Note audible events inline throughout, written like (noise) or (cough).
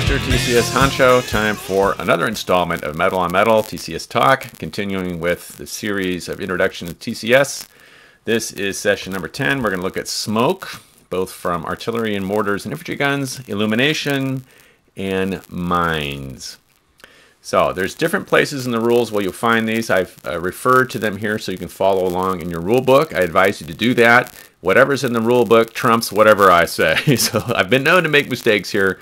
Forester, TCS Honcho. Time for another installment of Metal on Metal, TCS Talk, continuing with the series of Introduction to TCS. This is session number 10. We're going to look at smoke, both from artillery and mortars and infantry guns, illumination, and mines. So there's different places in the rules where you'll find these. I've uh, referred to them here so you can follow along in your rule book. I advise you to do that. Whatever's in the rule book trumps whatever I say. (laughs) so I've been known to make mistakes here,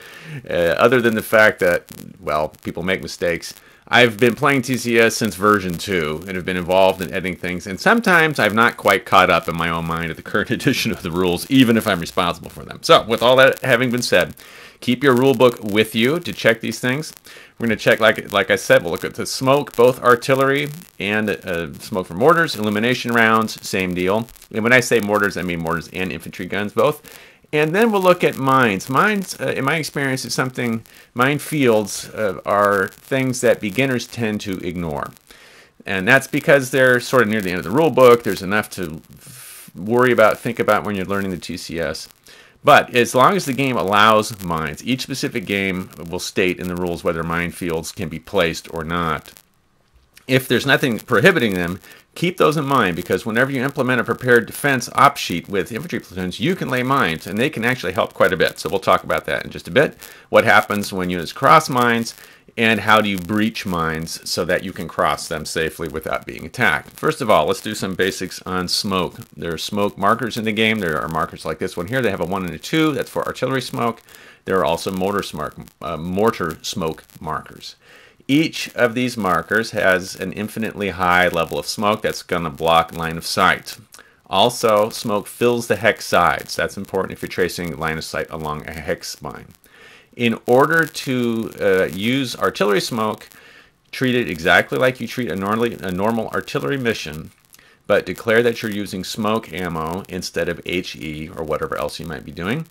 uh, other than the fact that, well, people make mistakes. I've been playing TCS since version 2 and have been involved in editing things, and sometimes I've not quite caught up in my own mind at the (laughs) current edition of the rules, even if I'm responsible for them. So, with all that having been said, keep your rule book with you to check these things. We're going to check, like, like I said, we'll look at the smoke, both artillery and uh, smoke from mortars, illumination rounds, same deal. And when I say mortars, I mean mortars and infantry guns both. And then we'll look at mines. Mines, uh, in my experience, is something, minefields uh, are things that beginners tend to ignore. And that's because they're sort of near the end of the rule book. There's enough to worry about, think about when you're learning the TCS. But as long as the game allows mines, each specific game will state in the rules whether minefields can be placed or not. If there's nothing prohibiting them, keep those in mind because whenever you implement a prepared defense op sheet with infantry platoons, you can lay mines and they can actually help quite a bit. So we'll talk about that in just a bit. What happens when units cross mines and how do you breach mines so that you can cross them safely without being attacked. First of all, let's do some basics on smoke. There are smoke markers in the game. There are markers like this one here. They have a 1 and a 2. That's for artillery smoke. There are also mortar smoke, uh, mortar smoke markers. Each of these markers has an infinitely high level of smoke that's going to block line of sight. Also, smoke fills the hex sides. That's important if you're tracing line of sight along a hex spine in order to uh, use artillery smoke, treat it exactly like you treat a, normally, a normal artillery mission, but declare that you're using smoke ammo instead of HE or whatever else you might be doing.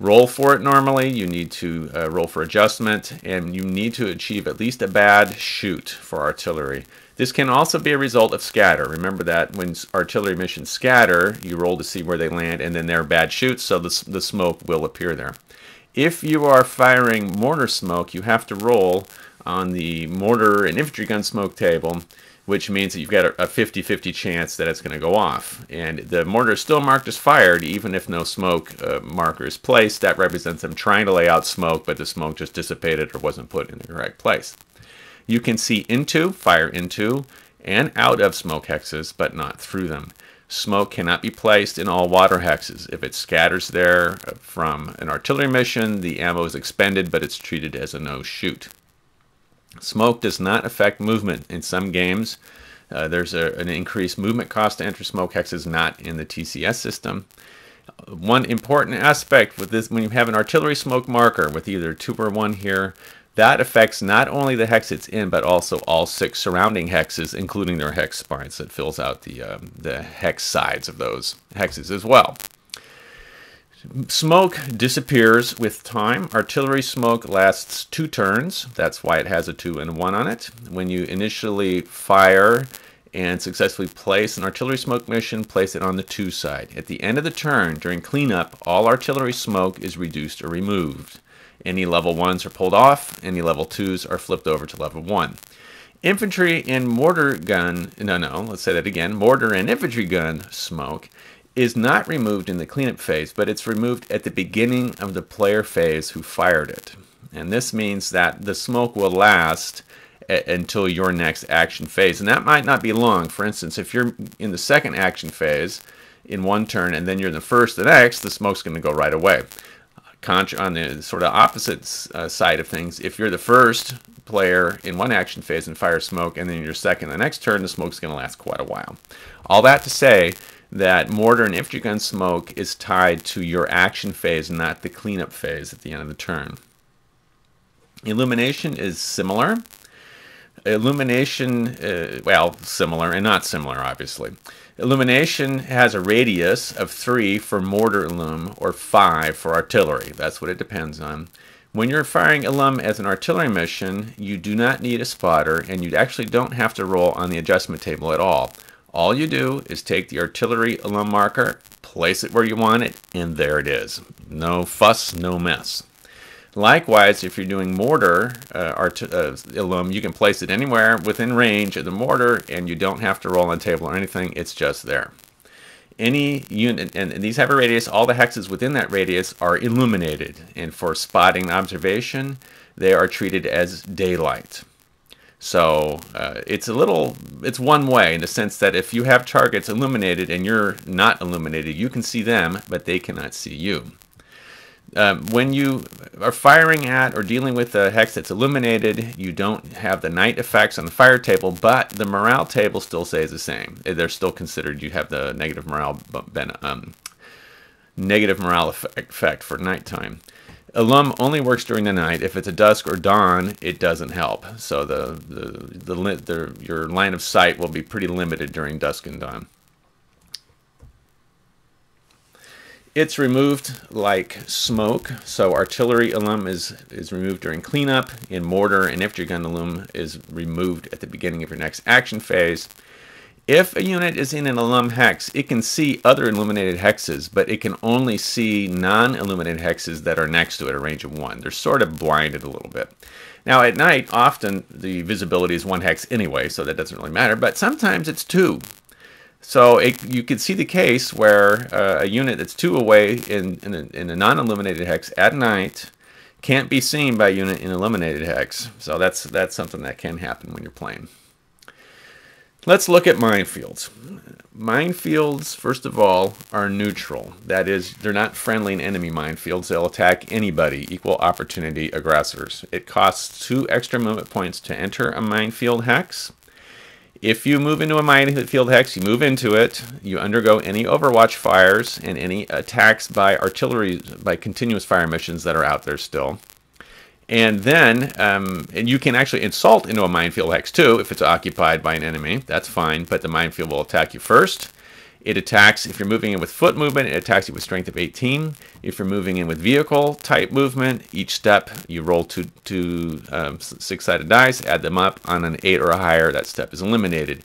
Roll for it normally, you need to uh, roll for adjustment, and you need to achieve at least a bad shoot for artillery. This can also be a result of scatter. Remember that when artillery missions scatter, you roll to see where they land, and then they're bad shoots, so the, the smoke will appear there. If you are firing mortar smoke, you have to roll on the mortar and infantry gun smoke table, which means that you've got a 50-50 chance that it's going to go off. And the mortar is still marked as fired, even if no smoke uh, marker is placed. That represents them trying to lay out smoke, but the smoke just dissipated or wasn't put in the correct place. You can see into, fire into, and out of smoke hexes, but not through them. Smoke cannot be placed in all water hexes. If it scatters there from an artillery mission, the ammo is expended, but it's treated as a no-shoot. Smoke does not affect movement. In some games, uh, there's a, an increased movement cost to enter smoke hexes, not in the TCS system. One important aspect with this, when you have an artillery smoke marker with either 2 or 1 here, that affects not only the hex it's in, but also all six surrounding hexes, including their hex spines that fills out the, um, the hex sides of those hexes as well. Smoke disappears with time. Artillery smoke lasts two turns. That's why it has a 2 and a 1 on it. When you initially fire and successfully place an artillery smoke mission, place it on the 2 side. At the end of the turn, during cleanup, all artillery smoke is reduced or removed. Any level 1s are pulled off, any level 2s are flipped over to level 1. Infantry and mortar gun, no, no, let's say that again, mortar and infantry gun smoke is not removed in the cleanup phase, but it's removed at the beginning of the player phase who fired it. And this means that the smoke will last until your next action phase. And that might not be long. For instance, if you're in the second action phase in one turn and then you're in the first the next, the smoke's going to go right away on the sort of opposite uh, side of things, if you're the first player in one action phase and fire smoke, and then you're second the next turn, the smoke's going to last quite a while. All that to say that mortar and infantry gun smoke is tied to your action phase, not the cleanup phase at the end of the turn. Illumination is similar. Illumination, uh, well, similar and not similar, obviously. Illumination has a radius of 3 for mortar illum or 5 for artillery. That's what it depends on. When you're firing illum as an artillery mission, you do not need a spotter and you actually don't have to roll on the adjustment table at all. All you do is take the artillery illum marker, place it where you want it, and there it is. No fuss, no mess. Likewise, if you're doing mortar uh, uh, illum, you can place it anywhere within range of the mortar and you don't have to roll on table or anything, it's just there. Any unit, and these have a radius, all the hexes within that radius are illuminated. And for spotting observation, they are treated as daylight. So uh, it's a little, it's one way in the sense that if you have targets illuminated and you're not illuminated, you can see them, but they cannot see you. Um, when you are firing at or dealing with a hex that's illuminated, you don't have the night effects on the fire table, but the morale table still stays the same. They're still considered you have the negative morale um, negative morale effect for nighttime. Illum only works during the night. If it's a dusk or dawn, it doesn't help. So the, the, the, the your line of sight will be pretty limited during dusk and dawn. It's removed like smoke. So artillery illum is, is removed during cleanup. In mortar and infantry gun illum is removed at the beginning of your next action phase. If a unit is in an illum hex, it can see other illuminated hexes, but it can only see non-illuminated hexes that are next to it, a range of one. They're sort of blinded a little bit. Now at night, often the visibility is one hex anyway, so that doesn't really matter, but sometimes it's two. So it, you could see the case where uh, a unit that's two away in, in a, a non-illuminated hex at night can't be seen by a unit in illuminated hex. So that's, that's something that can happen when you're playing. Let's look at minefields. Minefields, first of all, are neutral. That is, they're not friendly and enemy minefields. They'll attack anybody, equal opportunity aggressors. It costs two extra movement points to enter a minefield hex. If you move into a minefield hex, you move into it, you undergo any overwatch fires and any attacks by artillery, by continuous fire missions that are out there still. And then, um, and you can actually assault into a minefield hex too if it's occupied by an enemy. That's fine, but the minefield will attack you first. It attacks, if you're moving in with foot movement, it attacks you with strength of 18. If you're moving in with vehicle type movement, each step you roll two, two um, six-sided dice, add them up on an 8 or a higher, that step is eliminated.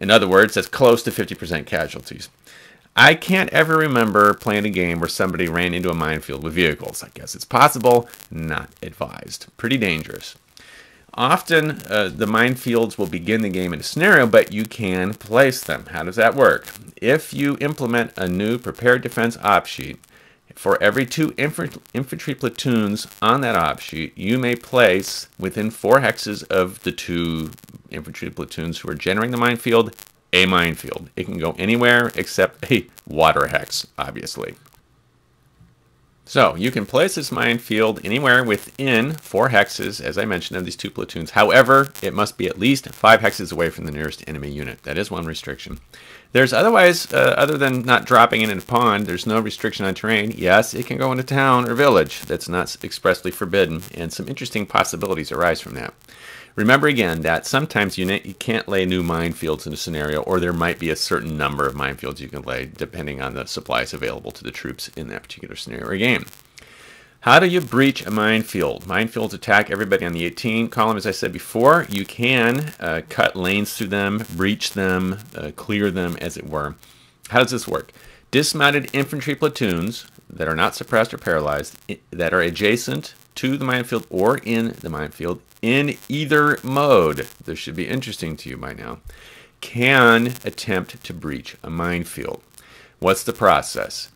In other words, that's close to 50% casualties. I can't ever remember playing a game where somebody ran into a minefield with vehicles. I guess it's possible, not advised. Pretty dangerous. Often uh, the minefields will begin the game in a scenario, but you can place them. How does that work? If you implement a new prepared defense op sheet, for every two infantry platoons on that op sheet, you may place within four hexes of the two infantry platoons who are generating the minefield a minefield. It can go anywhere except a water hex, obviously. So you can place this minefield anywhere within four hexes, as I mentioned, of these two platoons. However, it must be at least five hexes away from the nearest enemy unit. That is one restriction. There's otherwise, uh, other than not dropping it in a pond, there's no restriction on terrain. Yes, it can go into town or village. That's not expressly forbidden, and some interesting possibilities arise from that. Remember again that sometimes you, you can't lay new minefields in a scenario, or there might be a certain number of minefields you can lay depending on the supplies available to the troops in that particular scenario or game. How do you breach a minefield? Minefields attack everybody on the 18 column, as I said before. You can uh, cut lanes through them, breach them, uh, clear them, as it were. How does this work? Dismounted infantry platoons that are not suppressed or paralyzed, that are adjacent to the minefield or in the minefield, in either mode, this should be interesting to you by now, can attempt to breach a minefield. What's the process?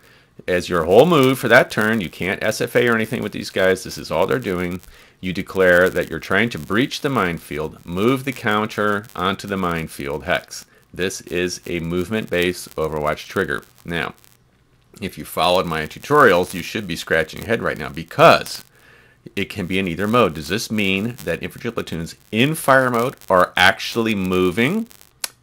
As your whole move for that turn, you can't SFA or anything with these guys. This is all they're doing. You declare that you're trying to breach the minefield, move the counter onto the minefield hex. This is a movement-based Overwatch trigger. Now, if you followed my tutorials, you should be scratching your head right now because it can be in either mode. Does this mean that infantry platoons in fire mode are actually moving?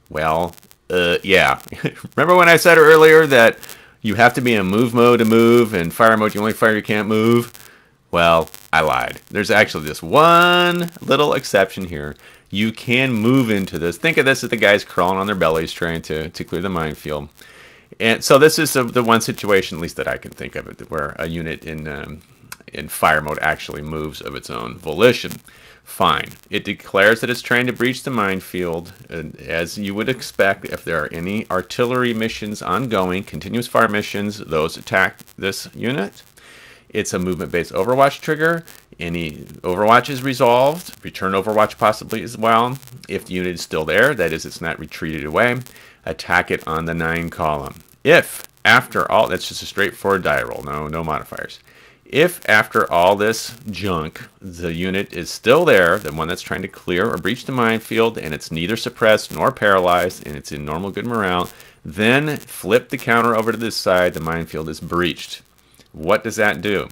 Well, uh, yeah. (laughs) Remember when I said earlier that you have to be in move mode to move, and fire mode you only fire, you can't move? Well, I lied. There's actually this one little exception here. You can move into this. Think of this as the guys crawling on their bellies trying to, to clear the minefield. And so this is the, the one situation, at least that I can think of it, where a unit in um, in fire mode actually moves of its own volition. Fine. It declares that it's trying to breach the minefield, as you would expect if there are any artillery missions ongoing, continuous fire missions, those attack this unit. It's a movement-based Overwatch trigger. Any Overwatch is resolved, return Overwatch possibly as well. If the unit is still there, that is, it's not retreated away, attack it on the 9 column. If, after all, that's just a straightforward die roll, no, no modifiers. If after all this junk, the unit is still there, the one that's trying to clear or breach the minefield, and it's neither suppressed nor paralyzed, and it's in normal good morale, then flip the counter over to this side, the minefield is breached. What does that do?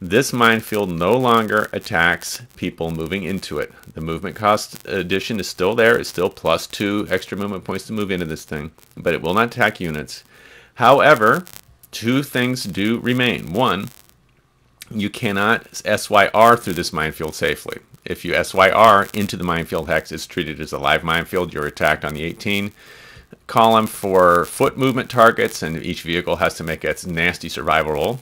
This minefield no longer attacks people moving into it. The movement cost addition is still there. It's still plus two extra movement points to move into this thing, but it will not attack units. However, two things do remain. One, you cannot SYR through this minefield safely. If you SYR into the minefield hex, it's treated as a live minefield. You're attacked on the 18 column for foot movement targets, and each vehicle has to make its nasty survival roll.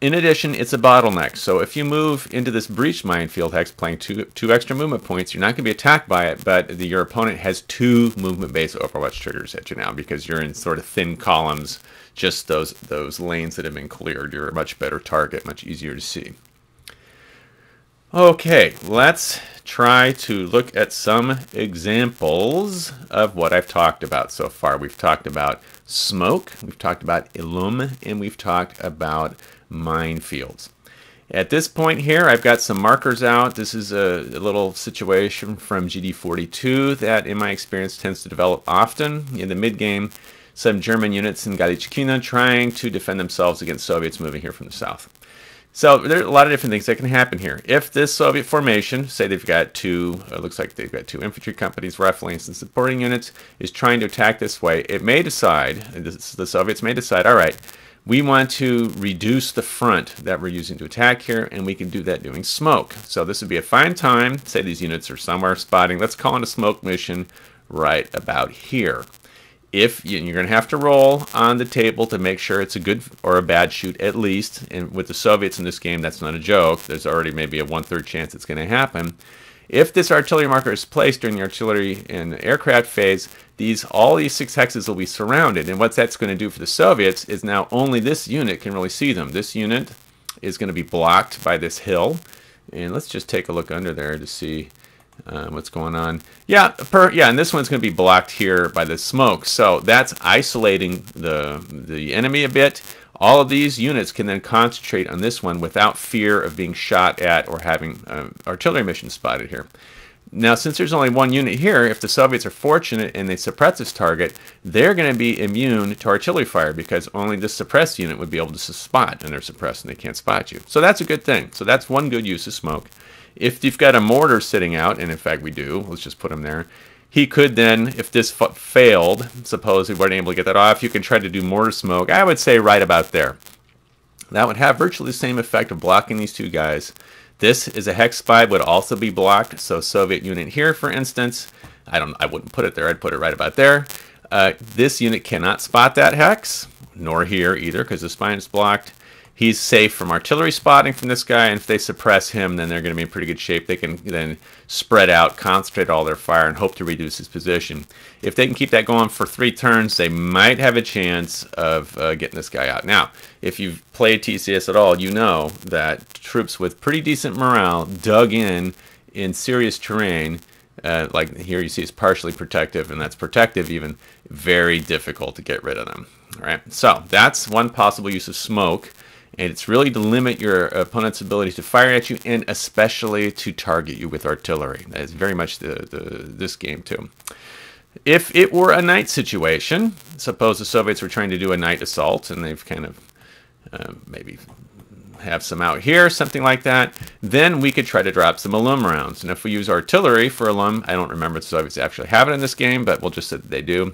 In addition, it's a bottleneck, so if you move into this breach minefield hex playing two, two extra movement points, you're not going to be attacked by it, but the, your opponent has two movement-based Overwatch triggers at you now because you're in sort of thin columns, just those, those lanes that have been cleared. You're a much better target, much easier to see. Okay, let's try to look at some examples of what I've talked about so far. We've talked about smoke, we've talked about illum, and we've talked about minefields. At this point here, I've got some markers out. This is a, a, little situation from GD42 that, in my experience, tends to develop often. In the mid-game, some German units in Galichkina trying to defend themselves against Soviets moving here from the south. So there are a lot of different things that can happen here. If this Soviet formation, say they've got two, it looks like they've got two infantry companies roughly and supporting units, is trying to attack this way, it may decide, the Soviets may decide, all right, we want to reduce the front that we're using to attack here, and we can do that doing smoke. So this would be a fine time, say these units are somewhere spotting, let's call it a smoke mission right about here. If you, are going to have to roll on the table to make sure it's a good or a bad shoot at least, and with the Soviets in this game, that's not a joke. There's already maybe a one-third chance it's going to happen. If this artillery marker is placed during the artillery and aircraft phase, these all these six hexes will be surrounded. And what that's going to do for the Soviets is now only this unit can really see them. This unit is going to be blocked by this hill. And let's just take a look under there to see uh, what's going on. Yeah, per, yeah, and this one's going to be blocked here by the smoke. So that's isolating the, the enemy a bit. All of these units can then concentrate on this one without fear of being shot at or having uh, artillery mission spotted here. Now, since there's only one unit here, if the Soviets are fortunate and they suppress this target, they're going to be immune to artillery fire because only this suppressed unit would be able to spot, and they're suppressed and they can't spot you. So that's a good thing. So that's one good use of smoke. If you've got a mortar sitting out, and in fact we do, let's just put him there, he could then, if this failed, suppose we weren't able to get that off, you can try to do mortar smoke, I would say right about there. That would have virtually the same effect of blocking these two guys. This is a hex spine, would also be blocked. So Soviet unit here, for instance, I don't, I wouldn't put it there. I'd put it right about there. Uh, this unit cannot spot that hex, nor here either, because the spine is blocked. He's safe from artillery spotting from this guy, and if they suppress him, then they're going to be in pretty good shape. They can then spread out, concentrate all their fire, and hope to reduce his position. If they can keep that going for three turns, they might have a chance of uh, getting this guy out. Now, if you've played TCS at all, you know that troops with pretty decent morale dug in in serious terrain uh, like here you see it's partially protective and that's protective even very difficult to get rid of them all right so that's one possible use of smoke and it's really to limit your opponent's ability to fire at you and especially to target you with artillery. That is very much the, the this game too. If it were a night situation, suppose the Soviets were trying to do a night assault and they've kind of uh, maybe have some out here, something like that, then we could try to drop some illum rounds. And if we use artillery for illum, I don't remember if the Soviets actually have it in this game, but we'll just say that they do.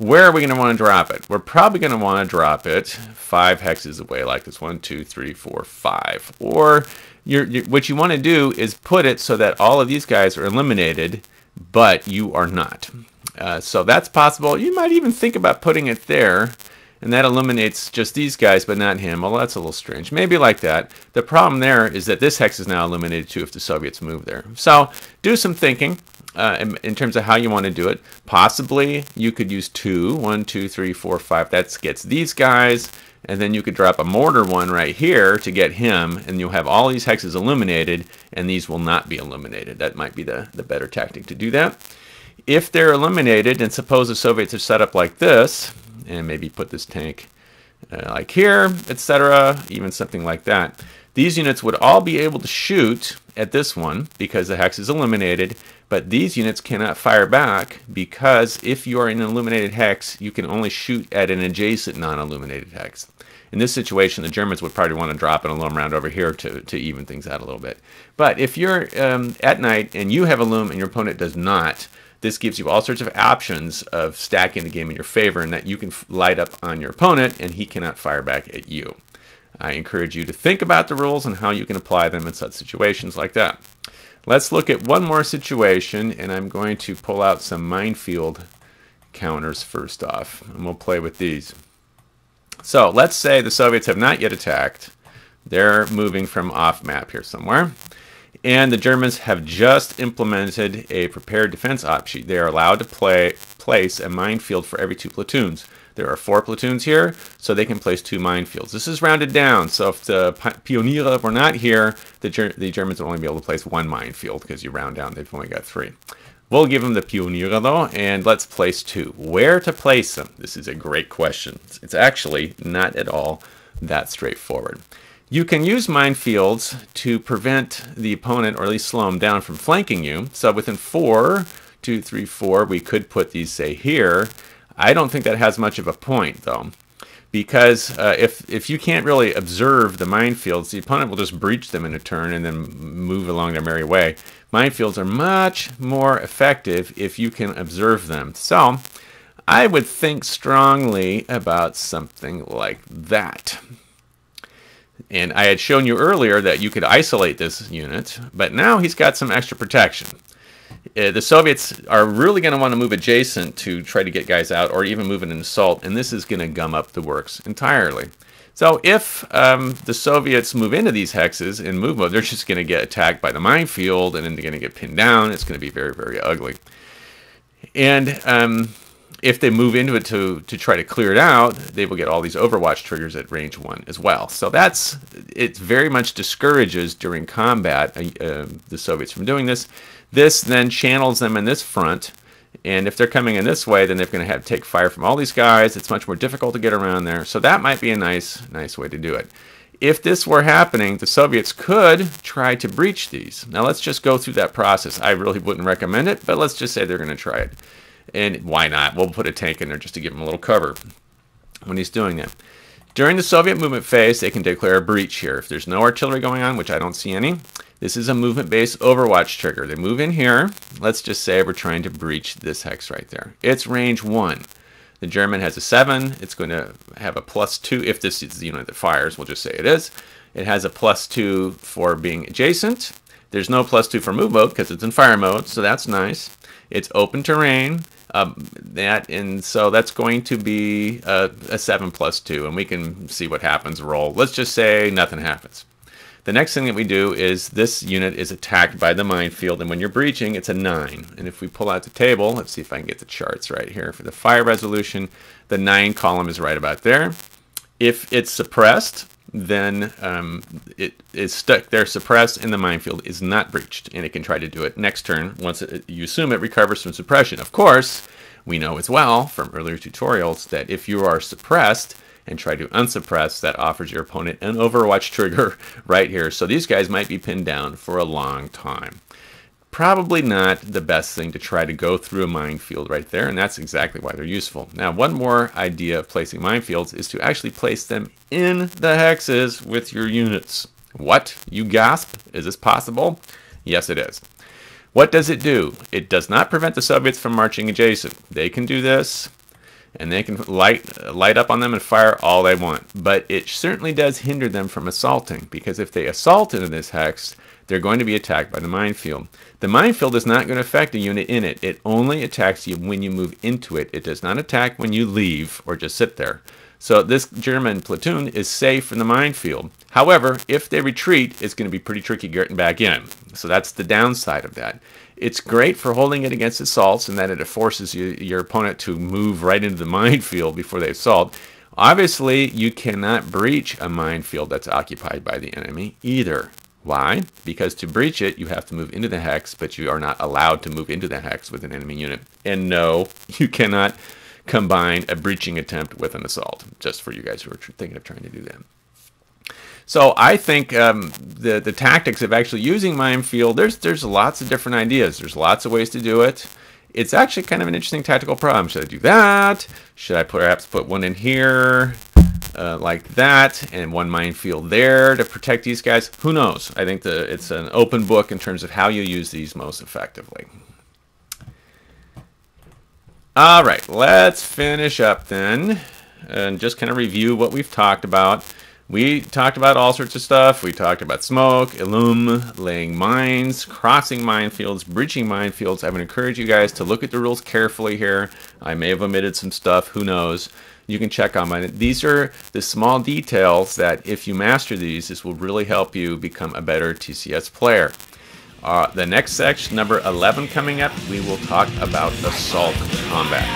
Where are we going to want to drop it? We're probably going to want to drop it five hexes away, like this one, two, three, four, five. Or you're, you're, what you want to do is put it so that all of these guys are eliminated, but you are not. Uh, so that's possible. You might even think about putting it there, and that eliminates just these guys, but not him. Well, that's a little strange. Maybe like that. The problem there is that this hex is now eliminated too if the Soviets move there. So do some thinking. Uh, in, in, terms of how you want to do it. Possibly you could use two, one, two, three, four, five. That gets these guys. And then you could drop a mortar one right here to get him. And you'll have all these hexes illuminated. And these will not be illuminated. That might be the, the better tactic to do that. If they're eliminated, and suppose the Soviets are set up like this, and maybe put this tank uh, like here, etc., even something like that. These units would all be able to shoot at this one because the hex is eliminated, but these units cannot fire back because if you are in an illuminated hex, you can only shoot at an adjacent non-illuminated hex. In this situation, the Germans would probably want to drop an Illum round over here to, to even things out a little bit. But if you're um, at night and you have illum and your opponent does not, this gives you all sorts of options of stacking the game in your favor and that you can light up on your opponent and he cannot fire back at you. I encourage you to think about the rules and how you can apply them in such situations like that. Let's look at one more situation and I'm going to pull out some minefield counters first off and we'll play with these. So let's say the Soviets have not yet attacked. They're moving from off map here somewhere. And the Germans have just implemented a prepared defense op sheet. They are allowed to play, place a minefield for every two platoons. There are four platoons here, so they can place two minefields. This is rounded down, so if the Pioniere were not here, the, Ger the Germans would only be able to place one minefield because you round down, they've only got three. We'll give them the Pioniere though, and let's place two. Where to place them? This is a great question. It's actually not at all that straightforward. You can use minefields to prevent the opponent, or at least slow them down from flanking you. So within four, two, three, four, we could put these, say, here. I don't think that has much of a point, though. Because uh, if, if you can't really observe the minefields, the opponent will just breach them in a turn and then move along their merry way. Minefields are much more effective if you can observe them. So I would think strongly about something like that. And I had shown you earlier that you could isolate this unit, but now he's got some extra protection. Uh, the Soviets are really going to want to move adjacent to try to get guys out or even move an assault, and this is going to gum up the works entirely. So if um, the Soviets move into these hexes in move mode, they're just going to get attacked by the minefield, and then they're going to get pinned down. It's going to be very, very ugly. And um, if they move into it to to try to clear it out, they will get all these Overwatch triggers at range one as well. So that's it. Very much discourages during combat uh, uh, the Soviets from doing this. This then channels them in this front, and if they're coming in this way, then they're going to have to take fire from all these guys. It's much more difficult to get around there. So that might be a nice nice way to do it. If this were happening, the Soviets could try to breach these. Now let's just go through that process. I really wouldn't recommend it, but let's just say they're going to try it. And why not? We'll put a tank in there just to give him a little cover when he's doing that. During the Soviet movement phase, they can declare a breach here. If there's no artillery going on, which I don't see any, this is a movement-based overwatch trigger. They move in here. Let's just say we're trying to breach this hex right there. It's range 1. The German has a 7. It's going to have a plus 2 if this is the unit that fires. We'll just say it is. It has a plus 2 for being adjacent. There's no plus 2 for move mode because it's in fire mode, so that's nice. It's open terrain. Um, that and so that's going to be a, a 7 plus 2 and we can see what happens roll let's just say nothing happens the next thing that we do is this unit is attacked by the minefield and when you're breaching it's a 9 and if we pull out the table let's see if I can get the charts right here for the fire resolution the 9 column is right about there. If it's suppressed then um, it is stuck there suppressed and the minefield is not breached and it can try to do it next turn. Once it, you assume it recovers from suppression. Of course, we know as well from earlier tutorials that if you are suppressed and try to unsuppress, that offers your opponent an overwatch trigger (laughs) right here. So these guys might be pinned down for a long time probably not the best thing to try to go through a minefield right there, and that's exactly why they're useful. Now, one more idea of placing minefields is to actually place them in the hexes with your units. What? You gasp? Is this possible? Yes, it is. What does it do? It does not prevent the Soviets from marching adjacent. They can do this, and they can light light up on them and fire all they want. But it certainly does hinder them from assaulting, because if they assault into this hex, they're going to be attacked by the minefield. The minefield is not going to affect a unit in it. It only attacks you when you move into it. It does not attack when you leave or just sit there. So this German platoon is safe from the minefield. However, if they retreat, it's going to be pretty tricky getting back in. So that's the downside of that. It's great for holding it against assaults and that it forces you, your opponent to move right into the (laughs) minefield before they assault. Obviously, you cannot breach a minefield that's occupied by the enemy either. Why? Because to breach it, you have to move into the hex, but you are not allowed to move into the hex with an enemy unit. And no, (laughs) you cannot combine a breaching attempt with an assault, just for you guys who are thinking of trying to do that. So I think um, the the tactics of actually using minefield, there's there's lots of different ideas. There's lots of ways to do it. It's actually kind of an interesting tactical problem. Should I do that? Should I perhaps put one in here? Uh, like that and one minefield there to protect these guys. Who knows? I think the, it's an open book in terms of how you use these most effectively. All right, let's finish up then and just kind of review what we've talked about. We talked about all sorts of stuff. We talked about smoke, illum, laying mines, crossing minefields, bridging minefields. I would encourage you guys to look at the rules carefully here. I may have omitted some stuff, who knows. You can check on mine. These are the small details that if you master these, this will really help you become a better TCS player. Uh, the next section, number 11 coming up, we will talk about assault combat.